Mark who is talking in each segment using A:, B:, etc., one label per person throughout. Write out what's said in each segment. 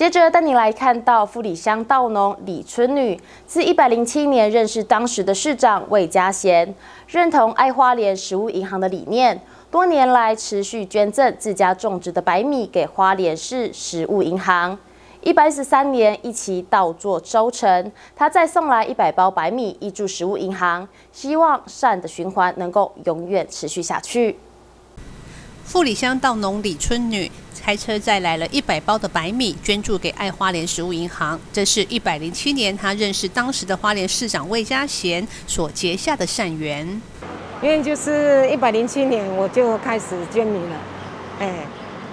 A: 接着带你来看到富里乡稻农李春女，自一百零七年认识当时的市长魏家贤，认同爱花莲食物银行的理念，多年来持续捐赠自家种植的白米给花莲市食物银行。一百一十三年一期稻作收成，他再送来一百包白米挹注食物银行，希望善的循环能够永远持续下去。
B: 富里乡稻农李春女开车载来了一百包的白米，捐助给爱花莲食物银行。这是一百零七年他认识当时的花莲市长魏家贤所结下的善缘。
C: 因为就是一百零七年我就开始捐米了，哎，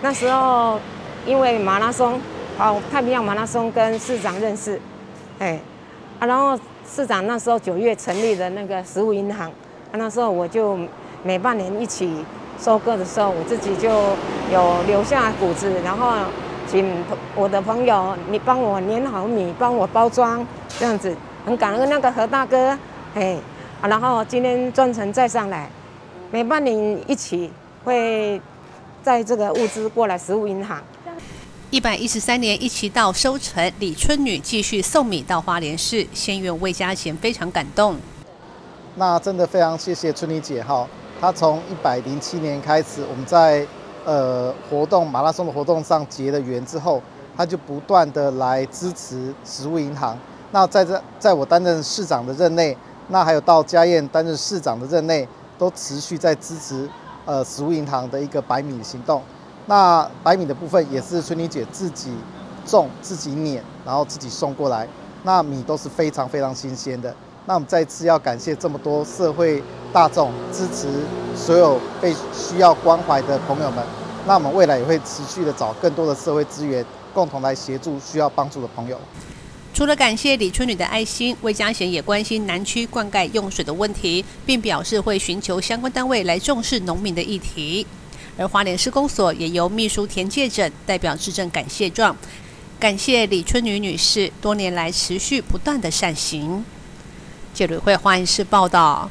C: 那时候因为马拉松。哦，太平洋马拉松跟市长认识，哎，啊，然后市长那时候九月成立的那个食物银行，那时候我就每半年一起收割的时候，我自己就有留下谷子，然后请我的朋友你帮我碾好米，帮我包装，这样子很感恩那个何大哥，哎，啊，然后今天专程再上来，每半年一起会在这个物资过来食物银行。
B: 一百一十三年一起到收成，李春女继续送米到花莲市，先院魏家贤非常感动。
D: 那真的非常谢谢春妮姐哈，他从一百零七年开始，我们在呃活动马拉松的活动上结了缘之后，他就不断的来支持食物银行。那在这在我担任市长的任内，那还有到嘉燕担任市长的任内，都持续在支持呃食物银行的一个百米行动。那白米的部分也是春妮姐自己种、自己碾，然后自己送过来。那米都是非常非常新鲜的。那我们再次要感谢这么多社会大众支持所有被需要关怀的朋友们。那我们未来也会持续的找更多的社会资源，共同来协助需要帮助的朋友。
B: 除了感谢李春女的爱心，魏家贤也关心南区灌溉用水的问题，并表示会寻求相关单位来重视农民的议题。而华联施工所也由秘书田介整代表致证感谢状，感谢李春女女士多年来持续不断的善行。记者会欢迎市报道。